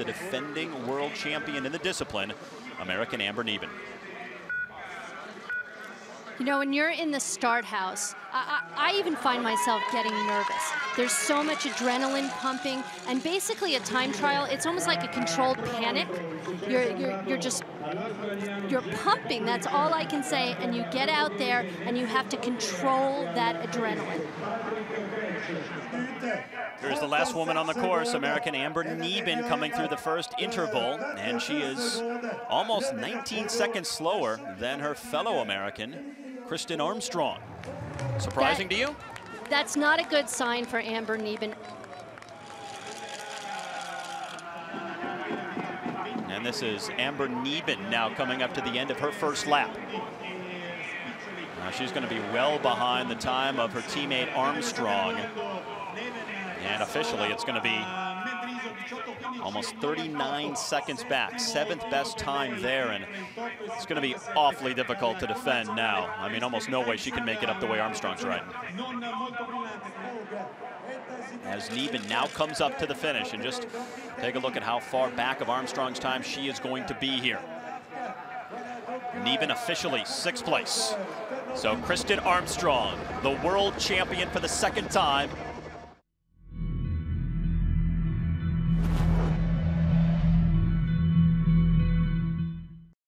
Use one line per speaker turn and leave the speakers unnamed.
the defending world champion in the discipline, American Amber Neben.
You know, when you're in the start house, I, I, I, even find myself getting nervous. There's so much adrenaline pumping, and basically a time trial, it's almost like a controlled panic. You're, you're, you're just, you're pumping, that's all I can say, and you get out there and you have to control that adrenaline.
Here's the last woman on the course, American Amber Neben coming through the first interval, and she is almost 19 seconds slower than her fellow American, Kristin Armstrong. Surprising
that,
to you?
That's not a good sign for Amber Neben.
And this is Amber Neben now coming up to the end of her first lap. Now she's going to be well behind the time of her teammate Armstrong. And officially it's going to be almost 39 seconds back, seventh best time there, and it's going to be awfully difficult to defend now. I mean, almost no way she can make it up the way Armstrong's riding. As Neben now comes up to the finish, and just take a look at how far back of Armstrong's time she is going to be here. Neben officially sixth place. So Kristin Armstrong, the world champion for the second time,